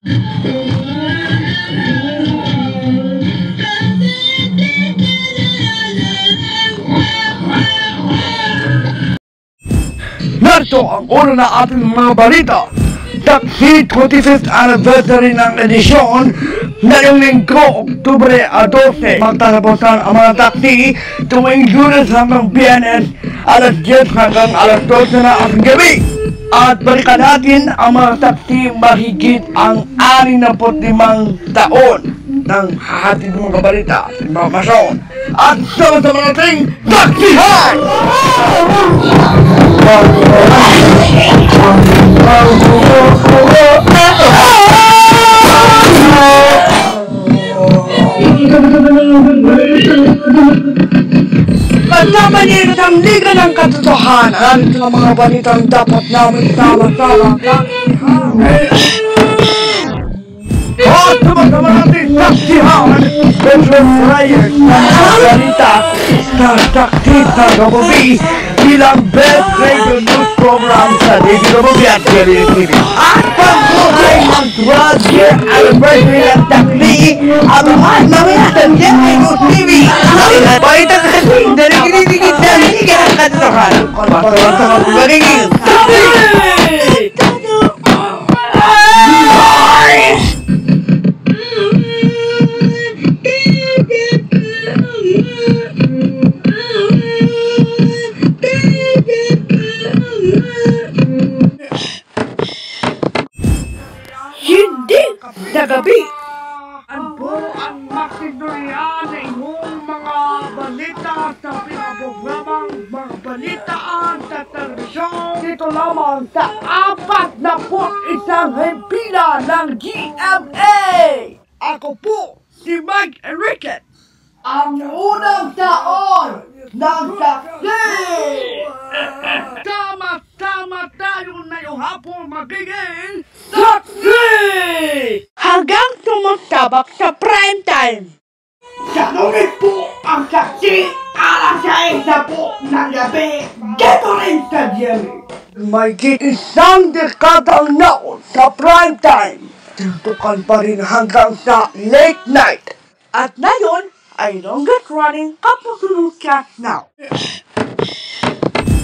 Narito ang una na ating mga balita. Taxi 25th anniversary ng edisyon ngayong linggo, Oktubre 12. Magtatapusan ang mga taxi tuwing Lunes hanggang Biyernes, alas 10 hanggang alas 12 na ang gabi. At balikan natin ang mga taxi mahigit ang 65 taon ng hahatid mga balita at informasyon. At sama-sama nating taxihan! Kasama niyo ang liga ng katotohanan sa mga balitang dapat namin sama-sama At sama-sama natin saksihan Special Flyers ng mga balita sa taktis sa Gabi bilang Best Radio News Program sa DWB at Jerry TV. At pagbuhay ng 12 year anniversary ng takli, abangan mamaya sa News TV. Balita na kantoran kantoran sama Hindi. Nagabi ang buong makindoryaan mga balita sa pinapogramang balitaan sa telebisyon dito lamang sa apat na po isang hempila ng GMA! Ako po si Mike Enriquez, ang unang taon ng saksi! Tama-tama tayo ngayong hapon magiging saksi! hanggang tumustabak sa prime time. Sa lunes po ang Masha is the book and the big get on Instagram. My gig is sounded kada now sa prime time. Tutukan pa rin hanggang sa late night. At ngayon, I don't get running kapag ka now.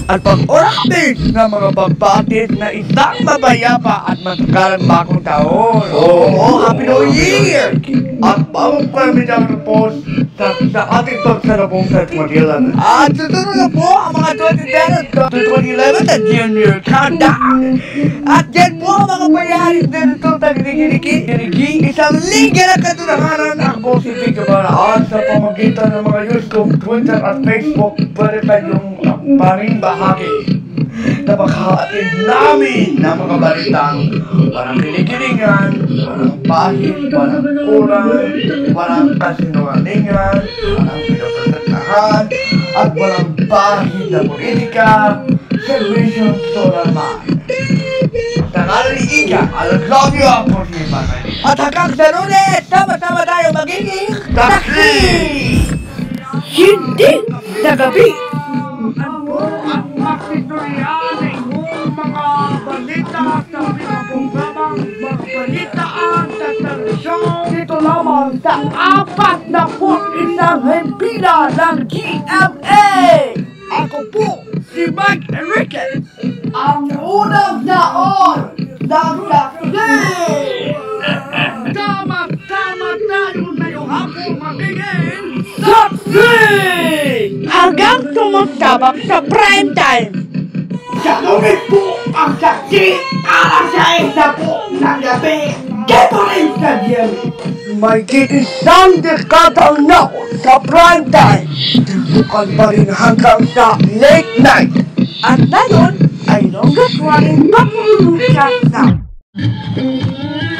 At pag-orapis ng mga pagbatid na isang mapayapa at matagalang bagong taon. Oo, Happy New Year! At bagong ng report sa, sa ating pagsalubong sa 2011. At susunod na po ang mga 2010 to 2011 na Junior Countdown. At yan po ang mga pangyayari dito sa Dinigiriki. Isang liga ng katunahanan ako si Vic Baraan sa pamagitan ng mga kong Twitter at Facebook. Pwede kayong paring bahagi na makahatid namin ng mga balitang parang kinikilingan, parang pahit, parang kurang, parang kasinungalingan, parang pinapagtatahan, at walang pahit na politika, servisyo toraman. Tangal Taraliga, aloklavio poszli pana. A taka kwerune, tama tama dają magini. Taki! Hindi nagabi. Ang makistoryaning mga balita sa pinapunggamang magbalitaan sa isang hempila ng GMA. Ako po si Mike Enriquez. Ang unang taon ng saksi! Tama-tama tayo ngayong hapon magiging saksi! Hanggang tumustabak sa prime time. Sa lunes po ang saksi alas 6 na po ng gabi dito rin sa Jerry. May isang dekadang naon sa prime time. Tutukan pa rin hanggang sa late night. At ngayon I don't get running, but you can't now.